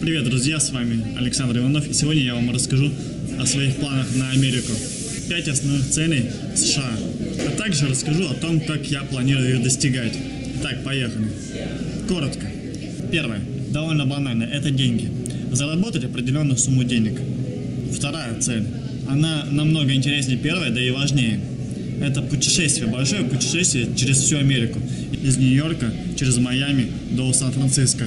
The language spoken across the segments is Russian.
Привет, друзья, с вами Александр Иванов, и сегодня я вам расскажу о своих планах на Америку. Пять основных целей США, а также расскажу о том, как я планирую их достигать. Итак, поехали. Коротко. Первое, довольно банально, это деньги. Заработать определенную сумму денег. Вторая цель, она намного интереснее первой, да и важнее. Это путешествие, большое путешествие через всю Америку. Из Нью-Йорка через Майами до Сан-Франциско.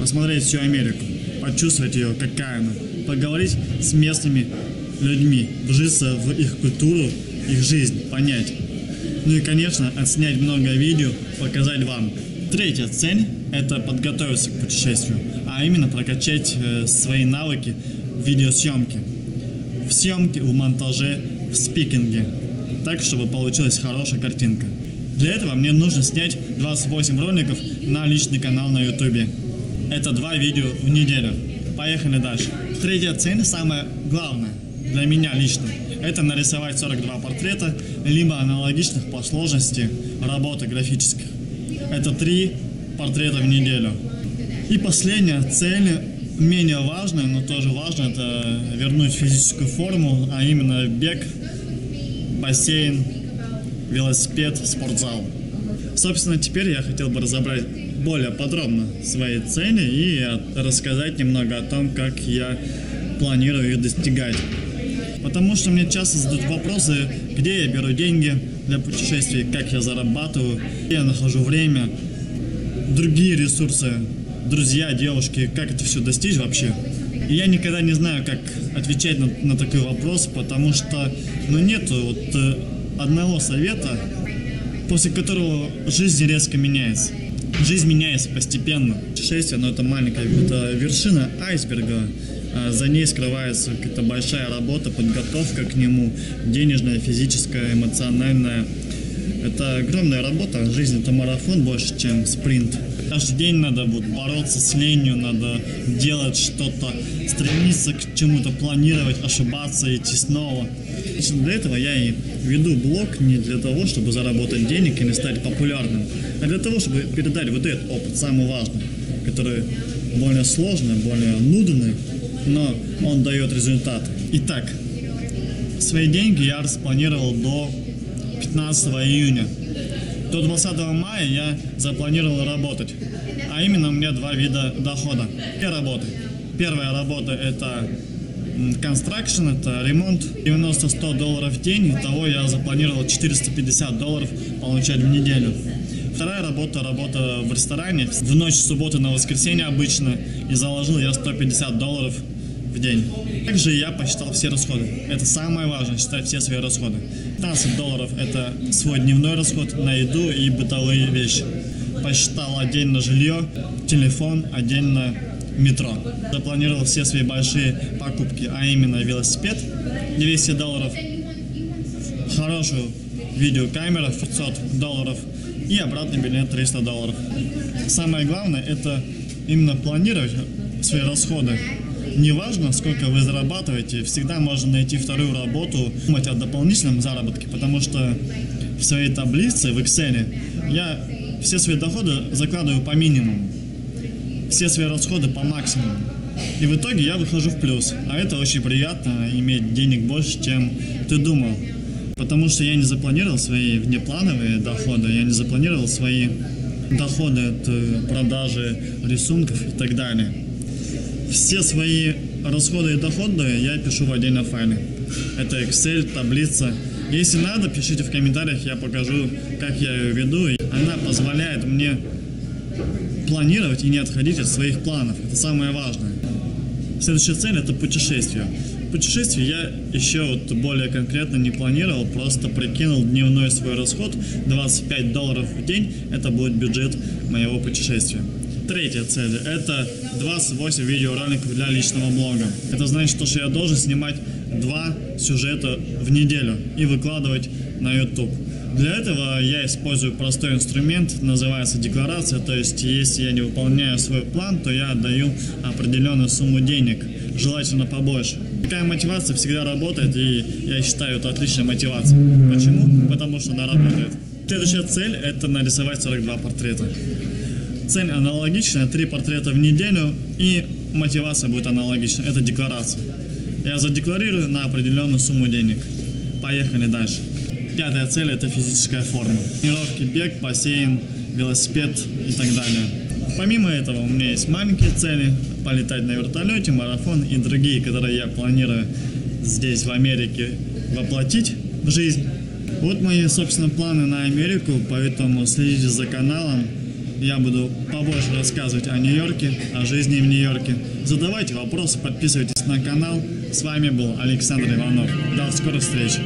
Посмотреть всю Америку, почувствовать ее, какая она. Поговорить с местными людьми, вжиться в их культуру, их жизнь, понять. Ну и, конечно, отснять много видео, показать вам. Третья цель – это подготовиться к путешествию, а именно прокачать э, свои навыки в видеосъемке. В съемке, в монтаже, в спикинге. Так, чтобы получилась хорошая картинка. Для этого мне нужно снять 28 роликов на личный канал на YouTube. Это два видео в неделю. Поехали дальше. Третья цель, самая главная для меня лично, это нарисовать 42 портрета, либо аналогичных по сложности работы графических. Это три портрета в неделю. И последняя цель, менее важная, но тоже важная, это вернуть физическую форму, а именно бег, бассейн, велосипед, спортзал. Собственно, теперь я хотел бы разобрать более подробно свои цели и рассказать немного о том, как я планирую их достигать. Потому что мне часто задают вопросы, где я беру деньги для путешествий, как я зарабатываю, где я нахожу время, другие ресурсы, друзья, девушки, как это все достичь вообще. И я никогда не знаю, как отвечать на, на такой вопрос, потому что ну, нету вот э, одного совета, после которого жизнь резко меняется. Жизнь меняется постепенно. Путешествие, но это маленькая это вершина айсберга. А за ней скрывается какая-то большая работа, подготовка к нему, денежная, физическая, эмоциональная. Это огромная работа, жизнь это марафон больше, чем спринт. Каждый день надо вот бороться с ленью, надо делать что-то, стремиться к чему-то, планировать, ошибаться, идти снова. Для этого я и веду блог не для того, чтобы заработать денег или стать популярным, а для того, чтобы передать вот этот опыт, самый важный, который более сложный, более нудный, но он дает результат. Итак, свои деньги я распланировал до 15 июня. До 20 мая я запланировал работать. А именно у меня два вида дохода. Две работы. Первая работа это construction, это ремонт, 90-100 долларов в день, того я запланировал 450 долларов получать в неделю. Вторая работа, работа в ресторане, в ночь субботы на воскресенье обычно, и заложил я 150 долларов в день. Также я посчитал все расходы. Это самое важное, считать все свои расходы. 15 долларов это свой дневной расход на еду и бытовые вещи. Посчитал отдельно жилье, телефон, отдельно метро. Запланировал все свои большие покупки, а именно велосипед 200 долларов, хорошую видеокамеру 500 долларов и обратный билет 300 долларов. Самое главное это именно планировать свои расходы неважно, сколько вы зарабатываете, всегда можно найти вторую работу, думать о дополнительном заработке, потому что в своей таблице в Excel я все свои доходы закладываю по минимуму, все свои расходы по максимуму. И в итоге я выхожу в плюс. А это очень приятно, иметь денег больше, чем ты думал. Потому что я не запланировал свои внеплановые доходы, я не запланировал свои доходы от продажи рисунков и так далее все свои расходы и доходы я пишу в отдельном файле. Это Excel, таблица. Если надо, пишите в комментариях, я покажу, как я ее веду. Она позволяет мне планировать и не отходить от своих планов. Это самое важное. Следующая цель это путешествие. Путешествие я еще вот более конкретно не планировал, просто прикинул дневной свой расход 25 долларов в день. Это будет бюджет моего путешествия. Третья цель – это 28 видеороликов для личного блога. Это значит, что я должен снимать два сюжета в неделю и выкладывать на YouTube. Для этого я использую простой инструмент, называется декларация, то есть если я не выполняю свой план, то я отдаю определенную сумму денег, желательно побольше. Такая мотивация всегда работает, и я считаю это отличная мотивация. Почему? Потому что она работает. Следующая цель – это нарисовать 42 портрета. Цель аналогичная, три портрета в неделю и мотивация будет аналогична. Это декларация. Я задекларирую на определенную сумму денег. Поехали дальше. Пятая цель – это физическая форма. Тренировки, бег, бассейн, велосипед и так далее. Помимо этого у меня есть маленькие цели – полетать на вертолете, марафон и другие, которые я планирую здесь, в Америке, воплотить в жизнь. Вот мои, собственно, планы на Америку, поэтому следите за каналом. Я буду побольше рассказывать о Нью-Йорке, о жизни в Нью-Йорке. Задавайте вопросы, подписывайтесь на канал. С вами был Александр Иванов. До скорых встреч.